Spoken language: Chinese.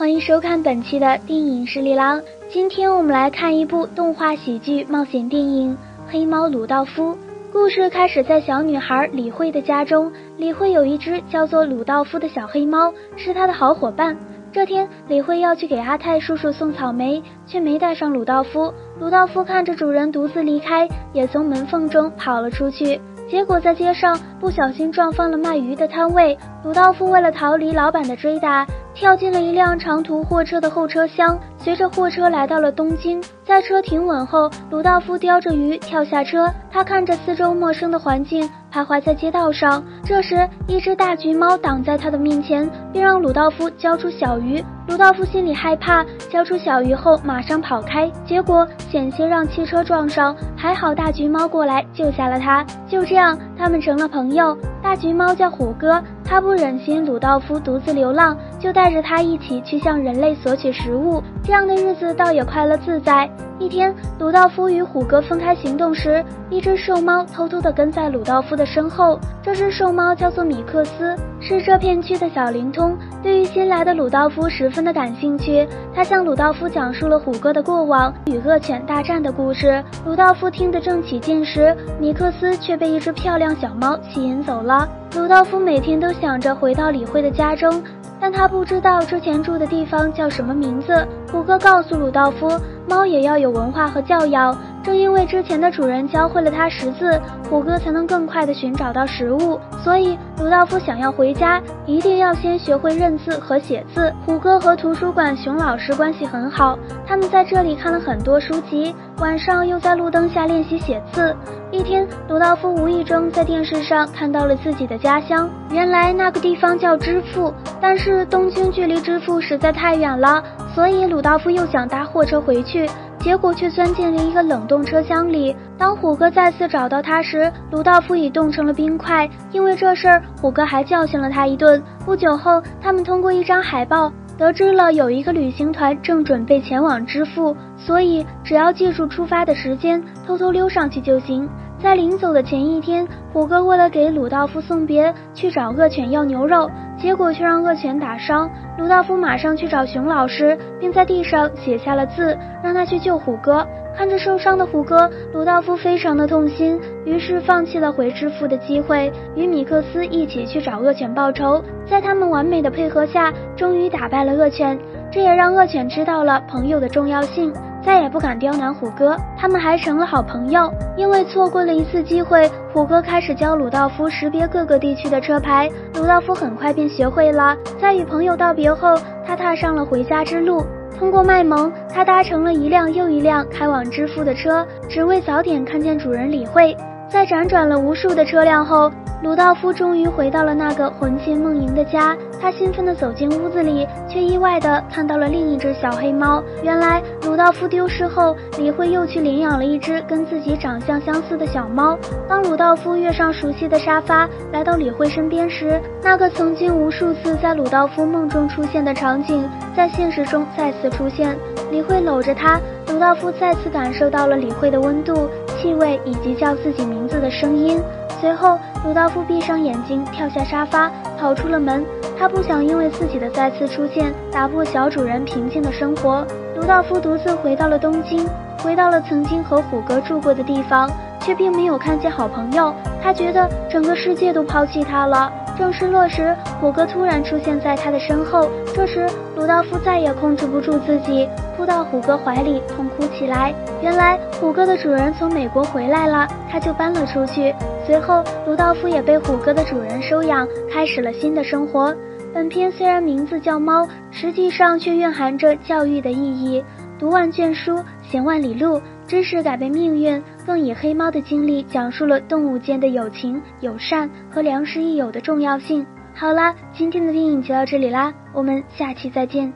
欢迎收看本期的电影十里郎。今天我们来看一部动画喜剧冒险电影《黑猫鲁道夫》。故事开始在小女孩李慧的家中，李慧有一只叫做鲁道夫的小黑猫，是她的好伙伴。这天，李慧要去给阿泰叔叔送草莓，却没带上鲁道夫。鲁道夫看着主人独自离开，也从门缝中跑了出去。结果在街上不小心撞翻了卖鱼的摊位。鲁道夫为了逃离老板的追打，跳进了一辆长途货车的后车厢。随着货车来到了东京，在车停稳后，鲁道夫叼着鱼跳下车。他看着四周陌生的环境，徘徊在街道上。这时，一只大橘猫挡在他的面前，并让鲁道夫交出小鱼。鲁道夫心里害怕，交出小鱼后马上跑开，结果险些让汽车撞上。还好大橘猫过来救下了他。就这样，他们成了朋友。大橘猫叫虎哥，他不忍心鲁道夫独自流浪，就带着他一起去向人类索取食物。这样的日子倒也快乐自在。一天，鲁道夫与虎哥分开行动时，一只瘦猫偷偷地跟在鲁道夫的身后。这只瘦猫叫做米克斯，是这片区的小灵通。对于新来的鲁道夫十分的感兴趣，他向鲁道夫讲述了虎哥的过往与恶犬大战的故事。鲁道夫听得正起劲时，米克斯却被一只漂亮小猫吸引走了。鲁道夫每天都想着回到李慧的家中。但他不知道之前住的地方叫什么名字。虎哥告诉鲁道夫，猫也要有文化和教养。正因为之前的主人教会了他识字，虎哥才能更快地寻找到食物。所以鲁道夫想要回家，一定要先学会认字和写字。虎哥和图书馆熊老师关系很好，他们在这里看了很多书籍，晚上又在路灯下练习写字。一天，鲁道夫无意中在电视上看到了自己的家乡，原来那个地方叫知府，但是东京距离知府实在太远了，所以鲁道夫又想搭货车回去。结果却钻进了一个冷冻车厢里。当虎哥再次找到他时，鲁道夫已冻成了冰块。因为这事儿，虎哥还教训了他一顿。不久后，他们通过一张海报得知了有一个旅行团正准备前往支付，所以只要记住出发的时间，偷偷溜上去就行。在临走的前一天，虎哥为了给鲁道夫送别，去找恶犬要牛肉，结果却让恶犬打伤。鲁道夫马上去找熊老师，并在地上写下了字，让他去救虎哥。看着受伤的虎哥，鲁道夫非常的痛心，于是放弃了回支付的机会，与米克斯一起去找恶犬报仇。在他们完美的配合下，终于打败了恶犬，这也让恶犬知道了朋友的重要性。再也不敢刁难虎哥，他们还成了好朋友。因为错过了一次机会，虎哥开始教鲁道夫识别各个地区的车牌，鲁道夫很快便学会了。在与朋友道别后，他踏上了回家之路。通过卖萌，他搭乘了一辆又一辆开往支付的车，只为早点看见主人李慧。在辗转了无数的车辆后，鲁道夫终于回到了那个魂牵梦萦的家。他兴奋地走进屋子里，却意外地看到了另一只小黑猫。原来鲁道夫丢失后，李慧又去领养了一只跟自己长相相似的小猫。当鲁道夫跃上熟悉的沙发，来到李慧身边时，那个曾经无数次在鲁道夫梦中出现的场景，在现实中再次出现。李慧搂着他，鲁道夫再次感受到了李慧的温度。气味以及叫自己名字的声音。随后，鲁道夫闭上眼睛，跳下沙发，跑出了门。他不想因为自己的再次出现打破小主人平静的生活。鲁道夫独自回到了东京，回到了曾经和虎哥住过的地方，却并没有看见好朋友。他觉得整个世界都抛弃他了。正失落时，虎哥突然出现在他的身后。这时，鲁道夫再也控制不住自己，扑到虎哥怀里痛哭起来。原来，虎哥的主人从美国回来了，他就搬了出去。随后，鲁道夫也被虎哥的主人收养，开始了新的生活。本片虽然名字叫《猫》，实际上却蕴含着教育的意义。读万卷书，行万里路。知识改变命运，更以黑猫的经历讲述了动物间的友情、友善和良师益友的重要性。好啦，今天的电影就到这里啦，我们下期再见。